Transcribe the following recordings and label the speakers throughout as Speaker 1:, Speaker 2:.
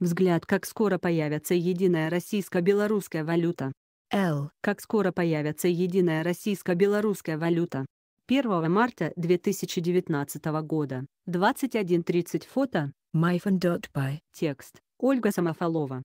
Speaker 1: Взгляд, как скоро появится единая российско-белорусская валюта.
Speaker 2: L.
Speaker 1: Как скоро появится единая российско-белорусская валюта. 1 марта 2019 года. 21.30 фото.
Speaker 2: Myfan.by.
Speaker 1: Текст. Ольга Самофалова.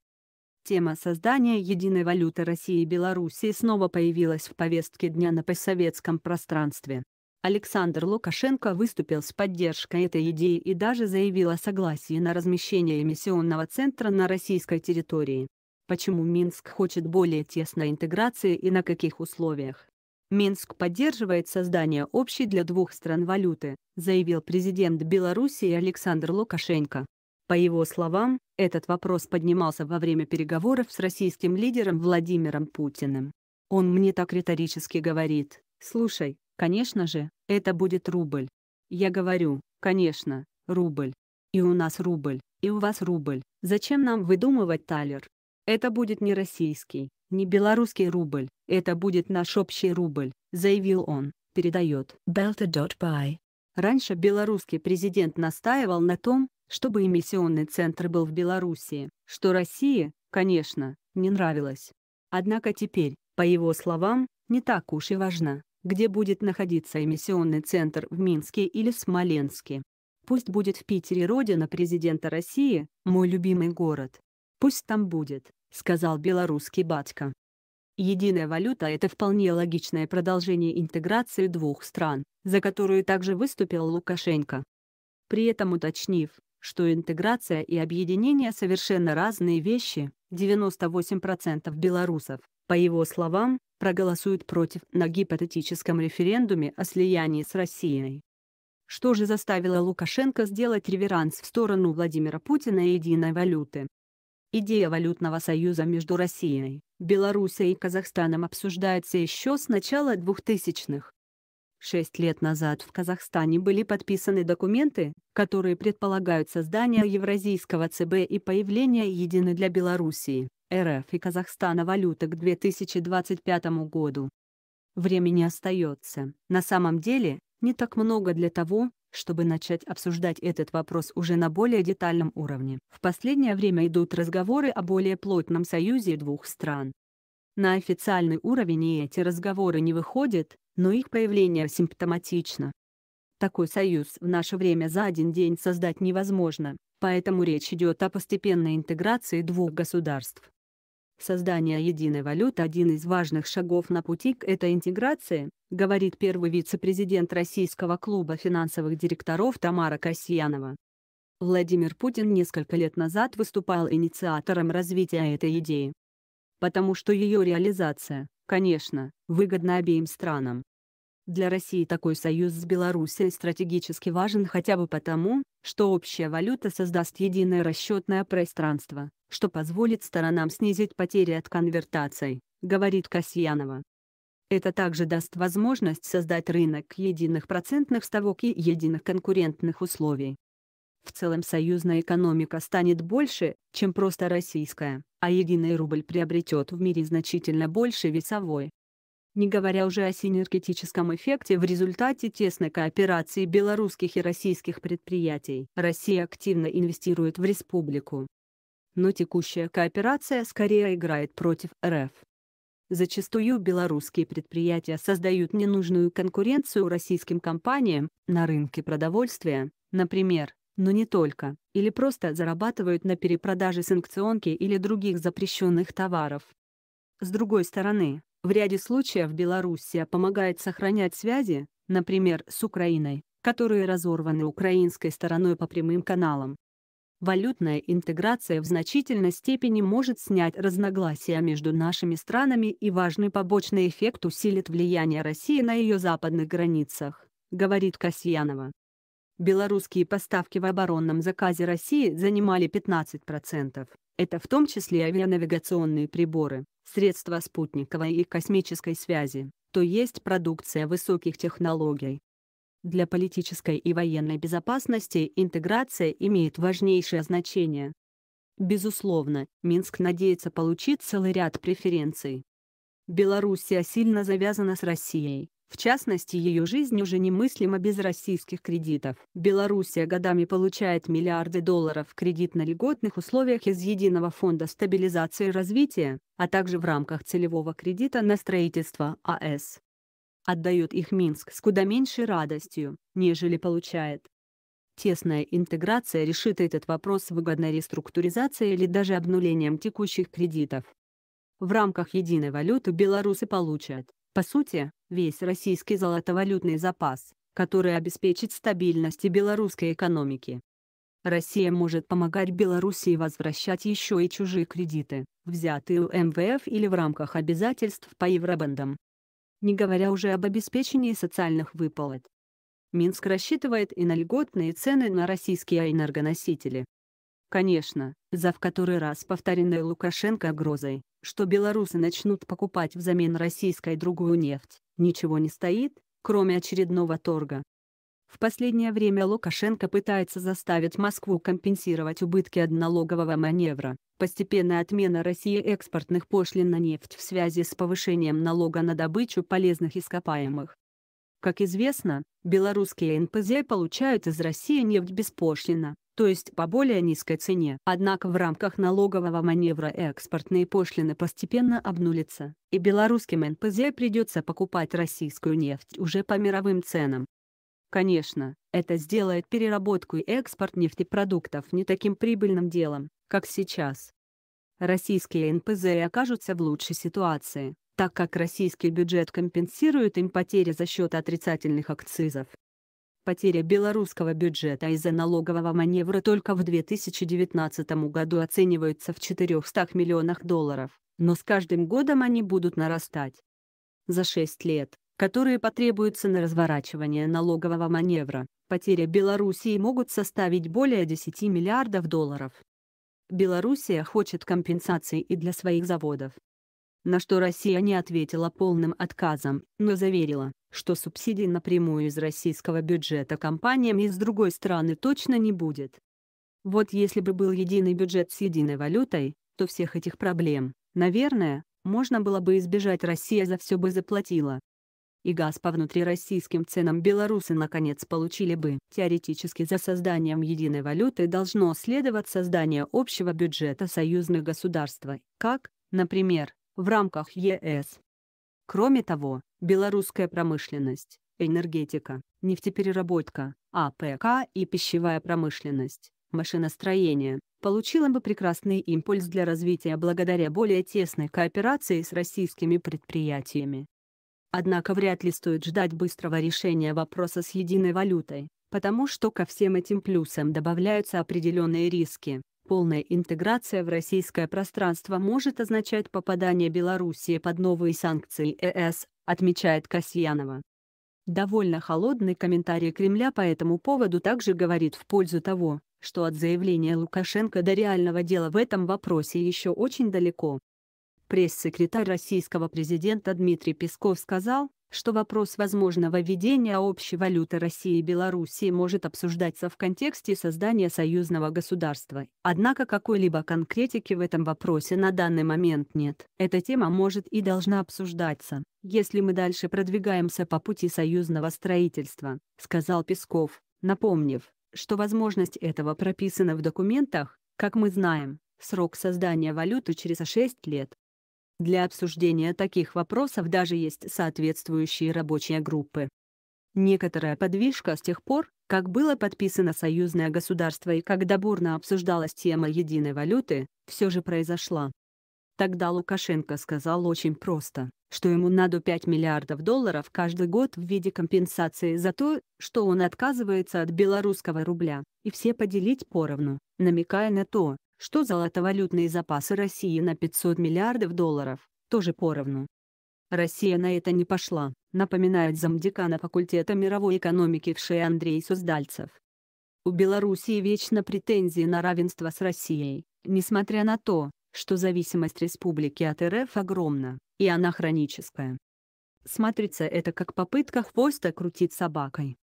Speaker 1: Тема создания единой валюты России и Белоруссии снова появилась в повестке дня на постсоветском пространстве. Александр Лукашенко выступил с поддержкой этой идеи и даже заявил о согласии на размещение эмиссионного центра на российской территории. Почему Минск хочет более тесной интеграции и на каких условиях? Минск поддерживает создание общей для двух стран валюты, заявил президент Беларуси Александр Лукашенко. По его словам, этот вопрос поднимался во время переговоров с российским лидером Владимиром Путиным. Он мне так риторически говорит, слушай, конечно же, это будет рубль. Я говорю, конечно, рубль. И у нас рубль, и у вас рубль. Зачем нам выдумывать талер? Это будет не российский, не белорусский рубль, это будет наш общий рубль, заявил он, передает
Speaker 2: Belta.by.
Speaker 1: Раньше белорусский президент настаивал на том, чтобы эмиссионный центр был в Белоруссии, что России, конечно, не нравилось. Однако теперь, по его словам, не так уж и важно, где будет находиться эмиссионный центр в Минске или Смоленске. Пусть будет в Питере родина президента России, мой любимый город. Пусть там будет, сказал белорусский батька. Единая валюта – это вполне логичное продолжение интеграции двух стран, за которую также выступил Лукашенко. При этом уточнив, что интеграция и объединение совершенно разные вещи, 98% белорусов, по его словам, проголосуют против на гипотетическом референдуме о слиянии с Россией. Что же заставило Лукашенко сделать реверанс в сторону Владимира Путина и единой валюты? Идея валютного союза между Россией, Белоруссией и Казахстаном обсуждается еще с начала 2000-х. Шесть лет назад в Казахстане были подписаны документы, которые предполагают создание Евразийского ЦБ и появление единой для Белоруссии, РФ и Казахстана валюты к 2025 году. Времени остается, на самом деле, не так много для того, чтобы начать обсуждать этот вопрос уже на более детальном уровне. В последнее время идут разговоры о более плотном союзе двух стран. На официальный уровень и эти разговоры не выходят, но их появление симптоматично. Такой союз в наше время за один день создать невозможно, поэтому речь идет о постепенной интеграции двух государств. Создание единой валюты – один из важных шагов на пути к этой интеграции, говорит первый вице-президент Российского клуба финансовых директоров Тамара Касьянова. Владимир Путин несколько лет назад выступал инициатором развития этой идеи. Потому что ее реализация, конечно, выгодна обеим странам. Для России такой союз с Белоруссией стратегически важен хотя бы потому, что общая валюта создаст единое расчетное пространство, что позволит сторонам снизить потери от конвертаций, говорит Касьянова. Это также даст возможность создать рынок единых процентных ставок и единых конкурентных условий. В целом союзная экономика станет больше, чем просто российская, а единый рубль приобретет в мире значительно больше весовой, не говоря уже о синергетическом эффекте в результате тесной кооперации белорусских и российских предприятий. Россия активно инвестирует в республику. Но текущая кооперация скорее играет против РФ. Зачастую белорусские предприятия создают ненужную конкуренцию российским компаниям на рынке продовольствия, например, но не только, или просто зарабатывают на перепродаже санкционки или других запрещенных товаров. С другой стороны, в ряде случаев Белоруссия помогает сохранять связи, например, с Украиной, которые разорваны украинской стороной по прямым каналам. Валютная интеграция в значительной степени может снять разногласия между нашими странами и важный побочный эффект усилит влияние России на ее западных границах, говорит Касьянова. Белорусские поставки в оборонном заказе России занимали 15%. Это в том числе авианавигационные приборы, средства спутниковой и космической связи, то есть продукция высоких технологий. Для политической и военной безопасности интеграция имеет важнейшее значение. Безусловно, Минск надеется получить целый ряд преференций. Белоруссия сильно завязана с Россией, В частности ее жизнь уже немыслима без российских кредитов. Белоруссия годами получает миллиарды долларов кредит на льготных условиях из Единого фонда стабилизации и развития, а также в рамках целевого кредита на строительство АЭС. Отдает их Минск с куда меньшей радостью, нежели получает. Тесная интеграция решит этот вопрос выгодной реструктуризацией или даже обнулением текущих кредитов. В рамках единой валюты белорусы получат, по сути, весь российский золотовалютный запас, который обеспечит стабильность белорусской экономики. Россия может помогать Белоруссии возвращать еще и чужие кредиты, взятые у МВФ или в рамках обязательств по евробандам. Не говоря уже об обеспечении социальных выплат. Минск рассчитывает и на льготные цены на российские энергоносители. Конечно, за в который раз повторенной Лукашенко угрозой, что белорусы начнут покупать взамен российской другую нефть, ничего не стоит, кроме очередного торга. В последнее время Лукашенко пытается заставить Москву компенсировать убытки от налогового маневра, постепенная отмена России экспортных пошлин на нефть в связи с повышением налога на добычу полезных ископаемых. Как известно, белорусские НПЗ получают из России нефть беспошлино, то есть по более низкой цене. Однако в рамках налогового маневра экспортные пошлины постепенно обнулятся, и белорусским НПЗ придется покупать российскую нефть уже по мировым ценам. Конечно, это сделает переработку и экспорт нефтепродуктов не таким прибыльным делом, как сейчас. Российские НПЗ окажутся в лучшей ситуации, так как российский бюджет компенсирует им потери за счет отрицательных акцизов. Потеря белорусского бюджета из-за налогового маневра только в 2019 году оценивается в 400 миллионах долларов, но с каждым годом они будут нарастать. За 6 лет, которые потребуются на разворачивание налогового маневра, потери Белоруссии могут составить более 10 миллиардов долларов. Белоруссия хочет компенсации и для своих заводов, на что Россия не ответила полным отказом, но заверила, что субсидий напрямую из российского бюджета компаниям из другой страны точно не будет. Вот если бы был единый бюджет с единой валютой, то всех этих проблем, наверное, можно было бы избежать Россия за все бы заплатила. И газ по внутрироссийским ценам белорусы наконец получили бы. Теоретически за созданием единой валюты должно следовать создание общего бюджета союзных государств, как, например, в рамках ЕС. Кроме того, белорусская промышленность, энергетика, нефтепереработка, АПК и пищевая промышленность, машиностроение, получила бы прекрасный импульс для развития благодаря более тесной кооперации с российскими предприятиями. Однако вряд ли стоит ждать быстрого решения вопроса с единой валютой, потому что ко всем этим плюсам добавляются определенные риски, Полная интеграция в российское пространство может означать попадание Белоруссии под новые санкции ЕС, отмечает Касьянова. Довольно холодный комментарий Кремля по этому поводу также говорит в пользу того, что от заявления Лукашенко до реального дела в этом вопросе еще очень далеко. Пресс-секретарь российского президента Дмитрий Песков сказал, что вопрос возможного введения общей валюты России и Белоруссии может обсуждаться в контексте создания союзного государства. Однако какой-либо конкретики в этом вопросе на данный момент нет. Эта тема может и должна обсуждаться, если мы дальше продвигаемся по пути союзного строительства, сказал Песков, напомнив, что возможность этого прописана в документах, как мы знаем, срок создания валюты через 6 лет. Для обсуждения таких вопросов даже есть соответствующие рабочие группы. Некоторая подвижка с тех пор, как было подписано союзное государство и когда бурно обсуждалась тема единой валюты, все же произошла. Тогда Лукашенко сказал очень просто, что ему надо 5 миллиардов долларов каждый год в виде компенсации за то, что он отказывается от белорусского рубля, и все поделить поровну, намекая на то, что золотовалютные запасы России на 500 миллиардов долларов, тоже поровну. Россия на это не пошла, напоминает замдекана факультета мировой экономики в ШЕ Андрей Суздальцев. У Белоруссии вечно претензии на равенство с Россией, несмотря на то, что зависимость республики от РФ огромна, и она хроническая. Смотрится это как попытка хвоста крутить собакой.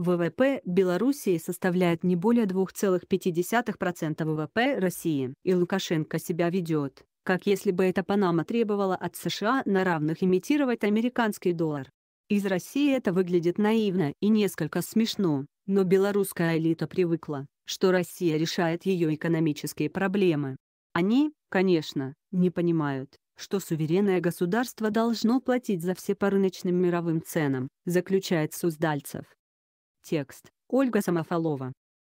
Speaker 1: ВВП Белоруссии составляет не более 2,5% ВВП России, и Лукашенко себя ведет, как если бы эта Панама требовала от США на равных имитировать американский доллар. Из России это выглядит наивно и несколько смешно, но белорусская элита привыкла, что Россия решает ее экономические проблемы. Они, конечно, не понимают, что суверенное государство должно платить за все по рыночным мировым ценам, заключает Суздальцев. Текст. Ольга Самофалова